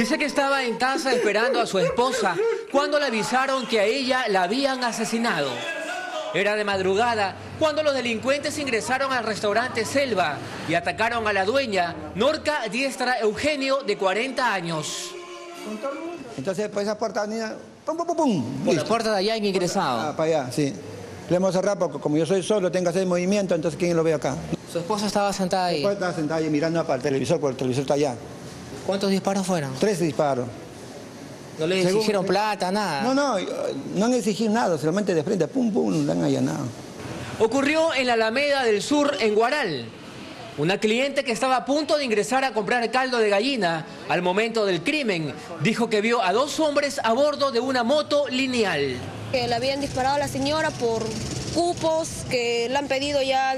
Dice que estaba en casa esperando a su esposa cuando le avisaron que a ella la habían asesinado. Era de madrugada cuando los delincuentes ingresaron al restaurante Selva y atacaron a la dueña, Norca Diestra Eugenio, de 40 años. Entonces, por esa puerta venía, pum, pum, pum, pum. Por la puerta de allá han ingresado. Ah, para allá, sí. Le hemos cerrado porque como yo soy solo, tengo que hacer movimiento, entonces ¿quién lo ve acá? Su esposa estaba sentada ahí. Estaba sentado ahí mirando para el televisor, porque el televisor está allá. ¿Cuántos disparos fueron? Tres disparos. No le Según- exigieron plata, nada. No, no, no han exigido nada, solamente de frente, pum, pum, le han allanado. Ocurrió en la Alameda del Sur, en Guaral. Una cliente que estaba a punto de ingresar a comprar caldo de gallina al momento del crimen dijo que vio a dos hombres a bordo de una moto lineal. que le habían disparado a la señora por cupos que le han pedido ya,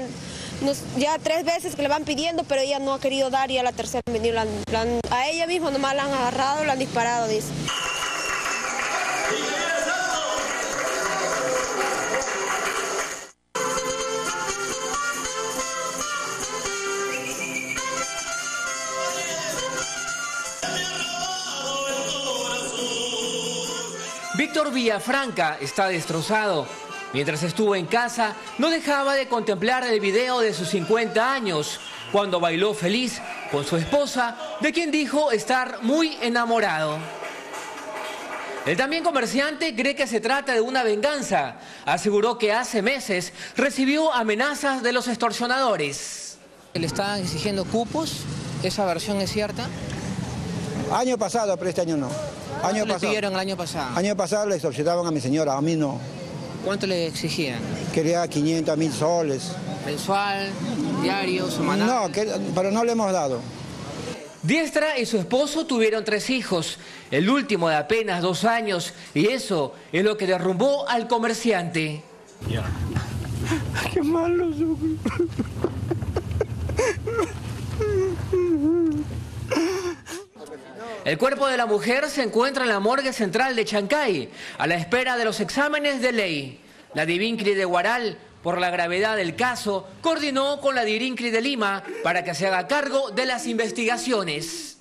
ya tres veces que le van pidiendo, pero ella no ha querido dar y a la tercera venido, la a ella misma nomás la han agarrado, la han disparado, dice. Víctor Villafranca está destrozado. Mientras estuvo en casa, no dejaba de contemplar el video de sus 50 años, cuando bailó feliz con su esposa, de quien dijo estar muy enamorado. El también comerciante cree que se trata de una venganza. Aseguró que hace meses recibió amenazas de los extorsionadores. ¿Le estaban exigiendo cupos? ¿Esa versión es cierta? Año pasado, pero este año no. Año le pasado. pidieron el año pasado? Año pasado le extorsionaban a mi señora, a mí no. ¿Cuánto le exigían? Quería 500 mil soles. ¿Mensual, diario, semanal? No, que- pero no le hemos dado. Diestra y su esposo tuvieron tres hijos, el último de apenas dos años, y eso es lo que derrumbó al comerciante. Qué malo El cuerpo de la mujer se encuentra en la morgue central de Chancay, a la espera de los exámenes de ley. La Divincri de Guaral, por la gravedad del caso, coordinó con la Dirincri de Lima para que se haga cargo de las investigaciones.